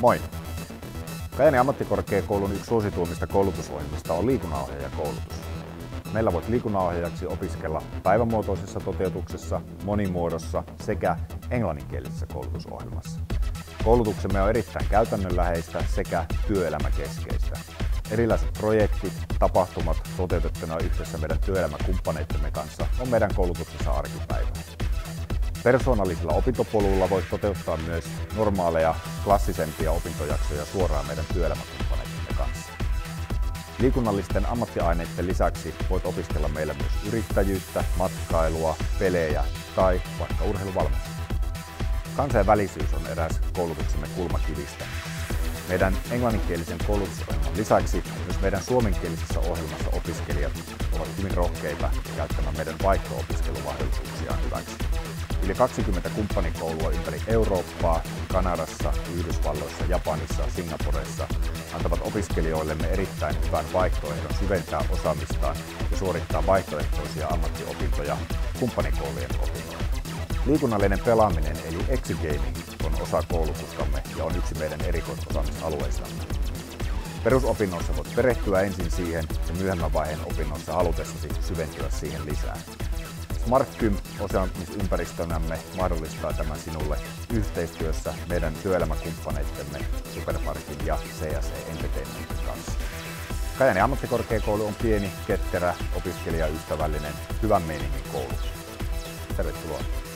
Moi! Kajani ammattikorkeakoulun yksi suosituimmista koulutusohjelmista on liikunnanohjaajakoulutus. Meillä voit liikunnanohjaajaksi opiskella päivämuotoisessa toteutuksessa, monimuodossa sekä englanninkielisessä koulutusohjelmassa. Koulutuksemme on erittäin käytännönläheistä sekä työelämäkeskeistä. Erilaiset projektit, tapahtumat toteutettuna yhdessä meidän työelämäkumppaneittemme kanssa on meidän koulutuksessa arkipäivää. Persoonallisilla opintopoluilla voit toteuttaa myös normaaleja, klassisempia opintojaksoja suoraan meidän työelämäkumppaneittemme kanssa. Liikunnallisten ammattiaineiden lisäksi voit opiskella meillä myös yrittäjyyttä, matkailua, pelejä tai vaikka urheiluvalmennusta. Kansainvälisyys on eräs koulutuksemme kulmakivistä. Meidän englanninkielisen koulutusohjelman lisäksi myös meidän suomenkielisessä ohjelmassa opiskelijat ovat hyvin rohkeita käyttämään meidän vaihto-opiskelumahdollisuuksia hyväksi. Yli 20 kumppanikoulua ympäri Eurooppaa, Kanadassa, Yhdysvalloissa, Japanissa, Singaporessa antavat opiskelijoillemme erittäin hyvän vaihtoehdon syventää osaamistaan ja suorittaa vaihtoehtoisia ammattiopintoja kumppanikoulujen opintoja. Liikunnallinen pelaaminen eli exigaming on osa koulutustamme ja on yksi meidän erikoisosaamisalueistamme. Perusopinnoissa voit perehtyä ensin siihen ja myöhemmän vaiheen opinnoissa halutessasi syventyä siihen lisää. SmartKym osaamisympäristönnämme mahdollistaa tämän sinulle yhteistyössä meidän työelämäkumppaneittemme Superparkin ja CSE Entertainmentin kanssa. Kajani ammattikorkeakoulu on pieni, ketterä, opiskelijaystävällinen, hyvän meiningin koulu. Tervetuloa.